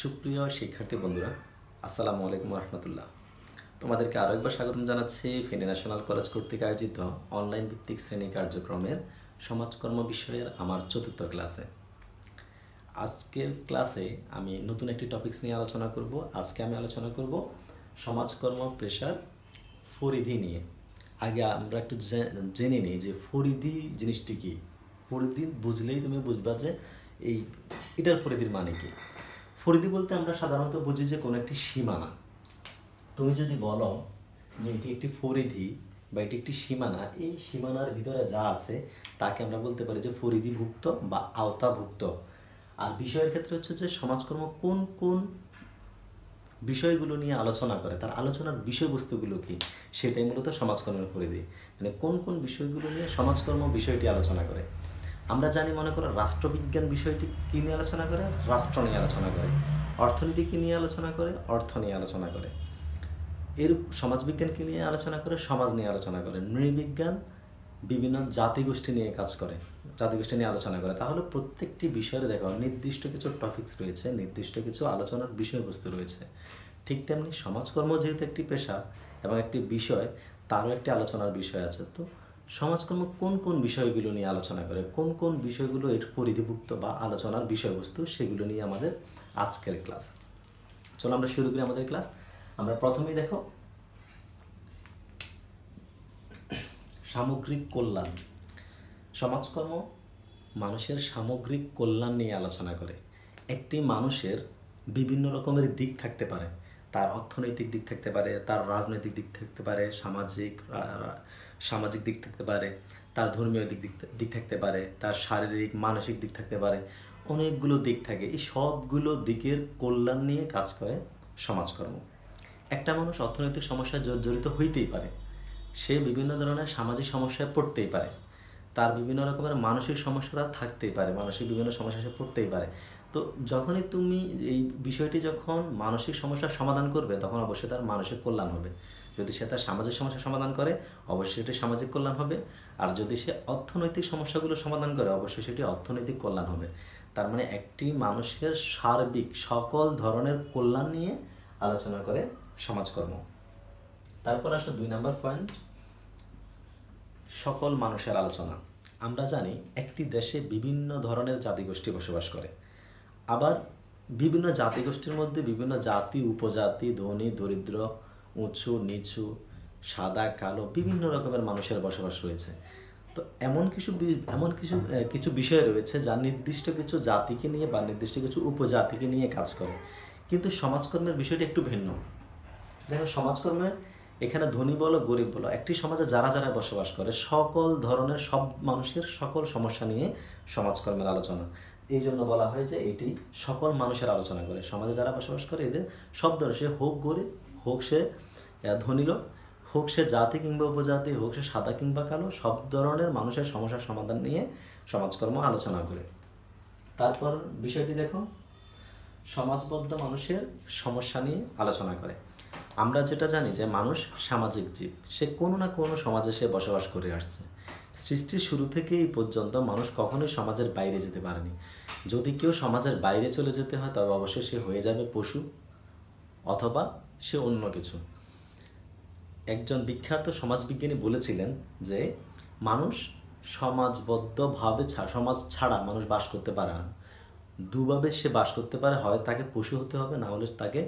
সুপ্রিয় শিক্ষার্থী বন্ধুরা, আসসালামু আলাইকুম রহমতুল্লাহ তোমাদেরকে আরও একবার স্বাগতম জানাচ্ছি ফেনী ন্যাশনাল কলেজ কর্তৃক আয়োজিত অনলাইন ভিত্তিক শ্রেণি কার্যক্রমের সমাজকর্ম বিষয়ের আমার চতুর্থ ক্লাসে। আজকের ক্লাসে আমি নতুন একটি টপিকস নিয়ে আলোচনা করব। আজকে আমি আলোচনা করব সমাজকর্ম পেশার ফরিদি নিয়ে। আগে আমরা একটু জেনে নিই যে ফরিদি জিনিসটি কি? ফরিদি বুঝলেই তুমি বুঝবা যে এই, এটার ফরিদির মানে কি। ফরিদি বলতে আমরা সাধারণত বুঝি যে কোনো একটি সীমানা। তুমি যদি বলো যে এটি একটি ফরিদি বা এটি একটি সীমানা, এই সীমানার ভিতরে যা আছে তাকে আমরা বলতে পারি যে ফরিদিভুক্ত বা আওতাভুক্ত। আর বিষয়ের ক্ষেত্রে হচ্ছে যে সমাজকর্ম কোন কোন বিষয়গুলো নিয়ে আলোচনা করে, তার আলোচনার বিষয়বস্তুগুলো কি, সেটাই মূলত সমাজকর্মের পরিধি মানে কোন কোন বিষয়গুলো নিয়ে সমাজকর্ম বিষয়টি আলোচনা করে। আমরা জানি, মনে করো, রাষ্ট্রবিজ্ঞান বিষয়টি কী নিয়ে আলোচনা করে? রাষ্ট্র নিয়ে আলোচনা করে। অর্থনীতি কী নিয়ে আলোচনা করে? অর্থ নিয়ে আলোচনা করে। এর সমাজবিজ্ঞানকে নিয়ে আলোচনা করে? সমাজ নিয়ে আলোচনা করে। নৃবিজ্ঞান বিভিন্ন জাতিগোষ্ঠী নিয়ে কাজ করে, জাতিগোষ্ঠী নিয়ে আলোচনা করে। তাহলে প্রত্যেকটি বিষয়ের দেখো, নির্দিষ্ট কিছু টপিকস রয়েছে, নির্দিষ্ট কিছু আলোচনার বিষয়বস্তু রয়েছে। ঠিক তেমনি সমাজকর্ম যেহেতু একটি পেশা এবং একটি বিষয়, তারও একটি আলোচনার বিষয় আছে। তো সমাজকর্ম কোন কোন বিষয়গুলো নিয়ে আলোচনা করে, কোন কোন বিষয়গুলো এর পরিধিভুক্ত বা আলোচনার বিষয়বস্তু সেগুলো নিয়ে আমাদের আজকের ক্লাস। চলো আমরা শুরু করি আমাদের ক্লাস। আমরা প্রথমেই দেখো, সামগ্রিক কল্যাণ। সমাজকর্ম মানুষের সামগ্রিক কল্যাণ নিয়ে আলোচনা করে। একটি মানুষের বিভিন্ন রকমের দিক থাকতে পারে। তার অর্থনৈতিক দিক থাকতে পারে, তার রাজনৈতিক দিক থাকতে পারে, সামাজিক সামাজিক দিক থাকতে পারে, তার ধর্মীয় দিক দিক থাকতে পারে, তার শারীরিক, মানসিক দিক থাকতে পারে, অনেকগুলো দিক থাকে। এই সবগুলো দিকের কল্যাণ নিয়ে কাজ করে সমাজকর্ম। একটা মানুষ অর্থনৈতিক সমস্যায় জর্জরিত হইতেই পারে। সে বিভিন্ন ধরনের সামাজিক সমস্যায় পড়তেই পারে। তার বিভিন্ন রকমের মানসিক সমস্যাটা থাকতেই পারে, মানসিক বিভিন্ন সমস্যা সে পড়তেই পারে। তো যখনই তুমি এই বিষয়টি যখন মানসিক সমস্যার সমাধান করবে, তখন অবশ্যই তার মানসিক কল্যাণ হবে। যদি সে তার সামাজিক সমস্যার সমাধান করে, অবশ্যই সেটি সামাজিক কল্যাণ হবে। আর যদি সে অর্থনৈতিক সমস্যাগুলো সমাধান করে, অবশ্যই সেটি অর্থনৈতিক কল্যাণ হবে। তার মানে একটি মানুষের সার্বিক সকল ধরনের কল্যাণ নিয়ে আলোচনা করে সমাজকর্ম। তারপর আসে দুই নাম্বার পয়েন্ট সকল মানুষের আলোচনা। আমরা জানি একটি দেশে বিভিন্ন ধরনের জাতিগোষ্ঠী বসবাস করে। আবার বিভিন্ন জাতিগোষ্ঠীর মধ্যে বিভিন্ন জাতি, উপজাতি, ধনী, দরিদ্র উঁচু, নিচু, সাদা, কালো, বিভিন্ন রকমের মানুষের বসবাস রয়েছে। তো এমন কিছু এমন কিছু কিছু বিষয় রয়েছে যা নির্দিষ্ট কিছু জাতিকে নিয়ে বা নির্দিষ্ট কিছু উপজাতিকে নিয়ে কাজ করে। কিন্তু সমাজকর্মের বিষয়টি একটু ভিন্ন। দেখো, সমাজকর্মে এখানে ধনী বলো, গরিব বলো, একটি সমাজে যারা যারা বসবাস করে, সকল ধরনের সব মানুষের সকল সমস্যা নিয়ে সমাজকর্মের আলোচনা। এই জন্য বলা হয় যে এটি সকল মানুষের আলোচনা করে। সমাজে যারা বসবাস করে, এদের সব ধরনের সে হোক গরিব হোক সে ধনী লোক হোক সে জাতি কিংবা উপজাতি, হোক সে সাদা কিংবা কালো, সব ধরনের মানুষের সমস্যার সমাধান নিয়ে সমাজকর্ম আলোচনা করে। তারপর বিষয়টি দেখো, সমাজবদ্ধ মানুষের সমস্যা নিয়ে আলোচনা করে। আমরা যেটা জানি যে মানুষ সামাজিক জীব, সে কোনো না কোনো সমাজে সে বসবাস করে আসছে। সৃষ্টির শুরু থেকে এই পর্যন্ত মানুষ কখনোই সমাজের বাইরে যেতে পারেনি। যদি কেউ সমাজের বাইরে চলে যেতে হয়, তবে অবশ্যই সে হয়ে যাবে পশু অথবা সে অন্য কিছু। একজন বিখ্যাত সমাজবিজ্ঞানী বলেছিলেন যে, মানুষ সমাজবদ্ধভাবে সমাজ ছাড়া মানুষ বাস করতে পারে না। দুভাবে সে বাস করতে পারে, হয় তাকে পশু হতে হবে, না হলে তাকে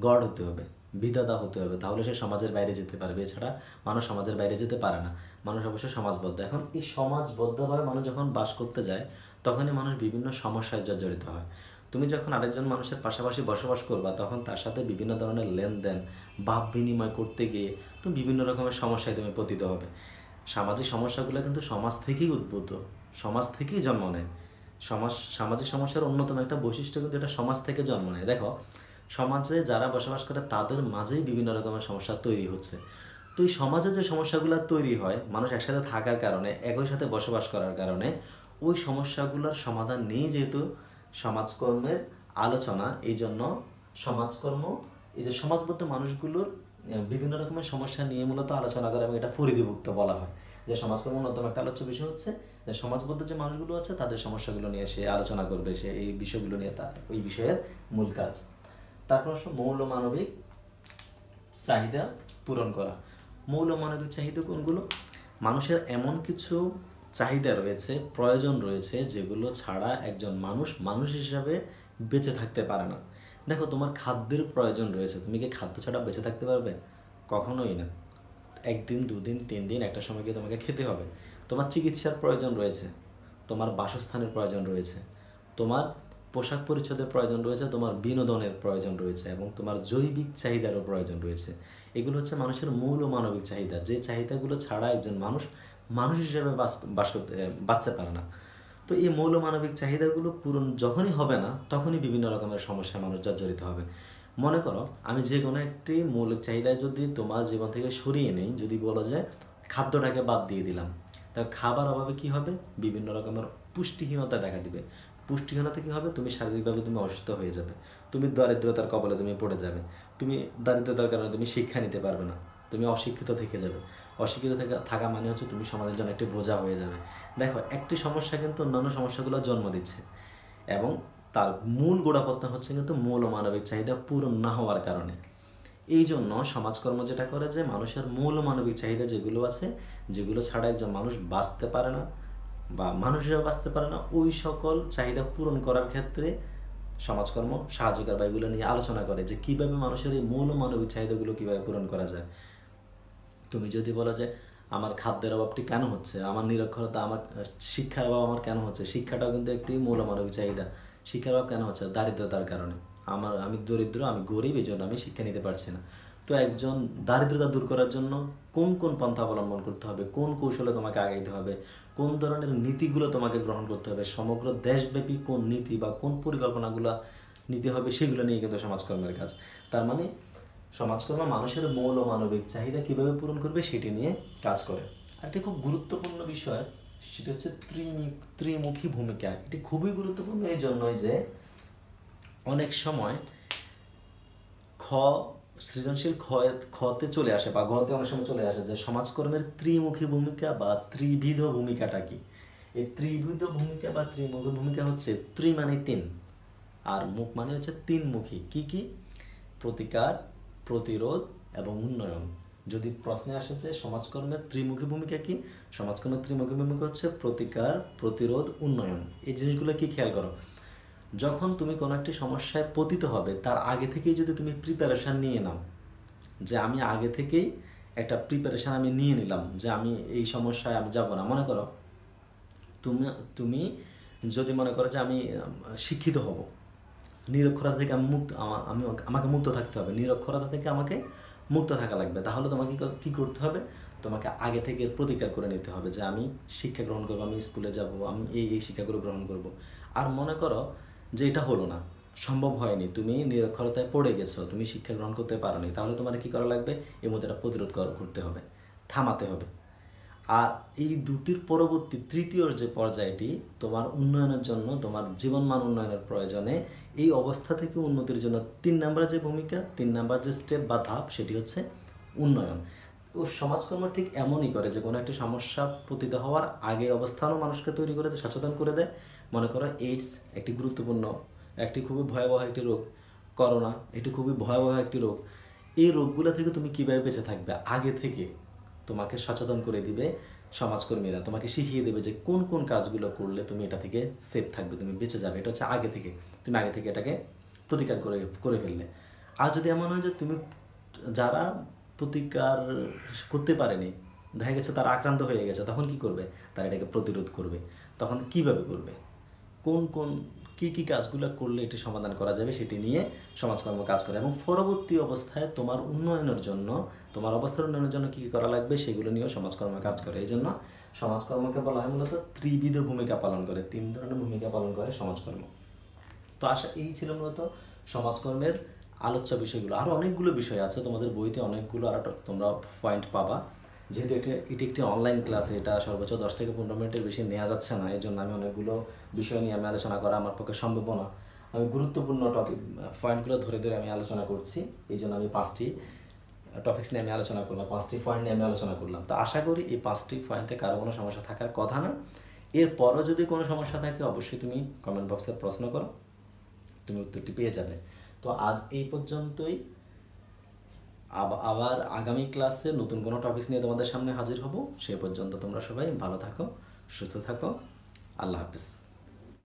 গড় হতে হবে, বিধাতা হতে হবে। তাহলে সে সমাজের বাইরে যেতে পারবে। এছাড়া মানুষ সমাজের বাইরে যেতে পারে না। মানুষ অবশ্যই সমাজবদ্ধ। এখন এই সমাজবদ্ধভাবে মানুষ যখন বাস করতে যায়, তখনই মানুষ বিভিন্ন সমস্যায় জর্জরিত হয়। তুমি যখন আরেকজন মানুষের পাশাপাশি বসবাস করবা, তখন তার সাথে বিভিন্ন ধরনের লেনদেন, ভাব বিনিময় করতে গিয়ে তুমি বিভিন্ন রকমের সমস্যায় তুমি পতিত হবে। সামাজিক সমস্যাগুলো কিন্তু সমাজ থেকেই উদ্ভূত, সমাজ থেকেই জন্ম নেয়। সমাজ, সামাজিক সমস্যার অন্যতম একটা বৈশিষ্ট্য কিন্তু এটা সমাজ থেকে জন্ম নেয়। দেখো, সমাজে যারা বসবাস করে তাদের মাঝেই বিভিন্ন রকমের সমস্যা তৈরি হচ্ছে। তো এই সমাজে যে সমস্যাগুলো তৈরি হয়, মানুষ একসাথে থাকার কারণে, একই সাথে বসবাস করার কারণে, ওই সমস্যাগুলোর সমাধান নিয়ে যেহেতু সমাজকর্মের আলোচনা, এই জন্য সমাজকর্ম, এই যে সমাজবদ্ধ মানুষগুলোর বিভিন্ন রকমের সমস্যা নিয়ে মূলত আলোচনা করে এবং এটা পরিধিভুক্ত বলা হয়। যে সমাজকর্ম অন্যতম একটা আলোচ্য বিষয় হচ্ছে যে সমাজবদ্ধ যে মানুষগুলো আছে, তাদের সমস্যাগুলো নিয়ে সে আলোচনা করবে, সে এই বিষয়গুলো নিয়ে তার, ওই বিষয়ের মূল কাজ। তারপর আসলে মৌল মানবিক চাহিদা পূরণ করা। মৌল মানবিক চাহিদা কোনগুলো? মানুষের এমন কিছু চাহিদা রয়েছে, প্রয়োজন রয়েছে যেগুলো ছাড়া একজন মানুষ মানুষ হিসাবে বেঁচে থাকতে পারে না। দেখো, তোমার খাদ্যের প্রয়োজন রয়েছে। তুমি কি খাদ্য ছাড়া বেঁচে থাকতে পারবে? কখনোই না। একদিন, দুদিন তিন দিন একটা সময় গিয়ে তোমাকে খেতে হবে। তোমার চিকিৎসার প্রয়োজন রয়েছে। তোমার বাসস্থানের প্রয়োজন রয়েছে। তোমার পোশাক পরিচ্ছদের প্রয়োজন রয়েছে। তোমার বিনোদনের প্রয়োজন রয়েছে এবং তোমার জৈবিক চাহিদারও প্রয়োজন রয়েছে। এগুলো হচ্ছে মানুষের মূল ও মানবিক চাহিদা। যে চাহিদাগুলো ছাড়া একজন মানুষ মানুষ হিসেবে বাস বাস করতে বাঁচতে পারে না। তো এই মৌল মানবিক চাহিদাগুলো পূরণ যখনই হবে না, তখনই বিভিন্ন রকমের সমস্যায় মানুষ জর্জরিত হবে। মনে করো, আমি যে কোনো একটি মৌলিক চাহিদায় যদি তোমার জীবন থেকে সরিয়ে নেই, যদি বলো যে খাদ্যটাকে বাদ দিয়ে দিলাম, তা খাবার অভাবে কি হবে? বিভিন্ন রকমের পুষ্টিহীনতা দেখা দিবে। পুষ্টিহীনতা কি হবে? তুমি শারীরিকভাবে তুমি অসুস্থ হয়ে যাবে। তুমি দারিদ্রতার কবলে তুমি পড়ে যাবে। তুমি দারিদ্রতার কারণে তুমি শিক্ষা নিতে পারবে না। তুমি অশিক্ষিত থেকে যাবে। অশিক্ষিত থেকে থাকা মানে হচ্ছে তুমি সমাজের জন্য একটি বোঝা হয়ে যাবে। দেখো, একটি সমস্যা কিন্তু অন্যান্য সমস্যাগুলো জন্ম দিচ্ছে। এবং তার মূল গোড়াপত্তন হচ্ছে কিন্তু মূল মানবিক চাহিদা পূরণ না হওয়ার কারণে। এই জন্য সমাজকর্ম যেটা করে যে মানুষের মূল মানবিক চাহিদা যেগুলো আছে, যেগুলো ছাড়া একজন মানুষ বাঁচতে পারে না বা মানুষ বাঁচতে পারে না, ওই সকল চাহিদা পূরণ করার ক্ষেত্রে সমাজকর্ম সাহায্য করে বা এগুলো নিয়ে আলোচনা করে যে কীভাবে মানুষের এই মূল মানবিক চাহিদাগুলো কীভাবে পূরণ করা যায়। তুমি যদি বলো যে আমার খাদ্যের অভাবটি কেন হচ্ছে, আমার নিরক্ষরতা, আমার শিক্ষার অভাব আমার কেন হচ্ছে, শিক্ষাটাও কিন্তু একটি মূল মানবিক চাহিদা। শিক্ষার অভাব কেন হচ্ছে? দারিদ্রতার কারণে। আমার, আমি দরিদ্র, আমি গরিব, এই জন্য আমি শিক্ষা নিতে পারছি না। তো একজন দারিদ্রতা দূর করার জন্য কোন কোন পন্থা অবলম্বন করতে হবে? কোন কৌশলে তোমাকে আগাইতে হবে? কোন ধরনের নীতিগুলো তোমাকে গ্রহণ করতে হবে? সমগ্র দেশব্যাপী কোন নীতি বা কোন পরিকল্পনাগুলো নিতে হবে? সেগুলো নিয়ে কিন্তু সমাজকর্মের কাজ। তার মানে সমাজকর্ম মানুষের মৌল মানবিক চাহিদা কীভাবে পূরণ করবে সেটি নিয়ে কাজ করে। আর একটি খুব গুরুত্বপূর্ণ বিষয়, সেটি হচ্ছে ত্রিমুখী ভূমিকা। এটি খুবই গুরুত্বপূর্ণ এই জন্যই যে অনেক সময় খ, সৃজনশীল খতে চলে আসে বা গতে অনেক সময় চলে আসে যে সমাজকর্মের ত্রিমুখী ভূমিকা বা ত্রিবিধ ভূমিকাটা কি? এই ত্রিবিধ ভূমিকা বা ত্রিমুখী ভূমিকা হচ্ছে ত্রি মানে তিন। আর মুখ মানে হচ্ছে তিনমুখী। কি কি? প্রতিকার প্রতিরোধ এবং উন্নয়ন। যদি প্রশ্নে আসে যে সমাজকর্মের ত্রিমুখী ভূমিকা কি? সমাজকর্মের ত্রিমুখী ভূমিকা হচ্ছে প্রতিকার, প্রতিরোধ, উন্নয়ন। এই জিনিসগুলো কি খেয়াল করো? যখন তুমি কোনো একটি সমস্যায় পতিত হবে, তার আগে থেকেই যদি তুমি প্রিপারেশান নিয়ে নাও, যে আমি আগে থেকেই একটা প্রিপারেশান আমি নিয়ে নিলাম, যে আমি এই সমস্যায় আমি যাব না। মনে করো, তুমি তুমি যদি মনে করো যে আমি শিক্ষিত হব নিরক্ষরতা থেকে আমি মুক্ত, আমি আমাকে মুক্ত থাকতে হবে। নিরক্ষরতা থেকে আমাকে মুক্ত থাকা লাগবে। তাহলে তোমাকে কি করতে হবে? তোমাকে আগে থেকে প্রতিকার করে নিতে হবে যে আমি শিক্ষা গ্রহণ করব, আমি স্কুলে যাব, আমি এই এই শিক্ষাগুলো গ্রহণ করব। আর মনে করো যে এটা হলো না, সম্ভব হয়নি, তুমি নিরক্ষরতায় পড়ে গেছো, তুমি শিক্ষা গ্রহণ করতে পারো নি তাহলে তোমার কি করা লাগবে? এর মধ্যে প্রতিরোধ করতে হবে, থামাতে হবে। আর এই দুটির পরবর্তী, তৃতীয় যে পর্যায়টি, তোমার উন্নয়নের জন্য, তোমার জীবনমান উন্নয়নের প্রয়োজনে এই অবস্থা থেকে উন্নতির জন্য তিন নাম্বার যে ভূমিকা, তিন নাম্বার যে স্টেপ বা ধাপ সেটি হচ্ছে উন্নয়ন। ও সমাজকর্ম ঠিক এমনই করে যে কোনো একটি সমস্যা পতিত হওয়ার আগে অবস্থানও মানুষকে তৈরি করে দেয়, সচেতন করে দেয়। মনে করো এইডস একটি গুরুত্বপূর্ণ, একটি খুবই ভয়াবহ একটি রোগ। করোনা এটি খুবই ভয়াবহ একটি রোগ। এই রোগগুলো থেকে তুমি কীভাবে বেঁচে থাকবে? আগে থেকে তোমাকে সচেতন করে দিবে। সমাজকর্মীরা তোমাকে শিখিয়ে দেবে যে কোন কোন কাজগুলো করলে তুমি এটা থেকে সেফ থাকবে, তুমি বেঁচে যাবে। এটা হচ্ছে আগে থেকে, তুমি আগে থেকে এটাকে প্রতিকার করে করে ফেললে। আর যদি এমন হয় যে তুমি যারা প্রতিকার করতে পারেনি, দেখা গেছে তারা আক্রান্ত হয়ে গেছে, তখন কি করবে? তারা এটাকে প্রতিরোধ করবে। তখন কীভাবে করবে? কোন কোন কি কি কাজগুলো করলে এটি সমাধান করা যাবে সেটি নিয়ে সমাজকর্ম কাজ করে। এবং পরবর্তী অবস্থায় তোমার উন্নয়নের জন্য, তোমার অবস্থার উন্নয়নের জন্য কী কী করা লাগবে সেগুলো নিয়েও সমাজকর্ম কাজ করে। এই জন্য সমাজকর্মকে বলা হয় মূলত ত্রিবিধ ভূমিকা পালন করে, তিন ধরনের ভূমিকা পালন করে সমাজকর্ম। তো আশা, এই ছিল মূলত সমাজকর্মের আলোচ্য বিষয়গুলো। আরও অনেকগুলো বিষয় আছে, তোমাদের বইতে অনেকগুলো আর তোমরা পয়েন্ট পাবা। যেহেতু এটা, এটি একটি অনলাইন ক্লাস এটা সর্বোচ্চ দশ থেকে পনেরো মিনিটের বেশি নেওয়া যাচ্ছে না এই জন্য আমি অনেকগুলো বিষয় নিয়ে আমি আলোচনা করা আমার পক্ষে সম্ভব না। আমি গুরুত্বপূর্ণ টপিক পয়েন্টগুলো ধরে ধরে আমি আলোচনা করছি এই জন্য আমি পাঁচটি টপিক্স নিয়ে আমি আলোচনা করলাম, পাঁচটি পয়েন্ট নিয়ে আমি আলোচনা করলাম। তো আশা করি এই পাঁচটি পয়েন্টে কারও কোনো সমস্যা থাকার কথা না। এরপরও যদি কোনো সমস্যা থাকে, অবশ্যই তুমি কমেন্ট বক্সে প্রশ্ন করো, তুমি উত্তরটি পেয়ে যাবে। তো আজ এই পর্যন্তই। আবার আগামী ক্লাসে নতুন কোনো টপিক নিয়ে তোমাদের সামনে হাজির হব। সে পর্যন্ত তোমরা সবাই ভালো থাকো, সুস্থ থাকো। আল্লাহ হাফিজ।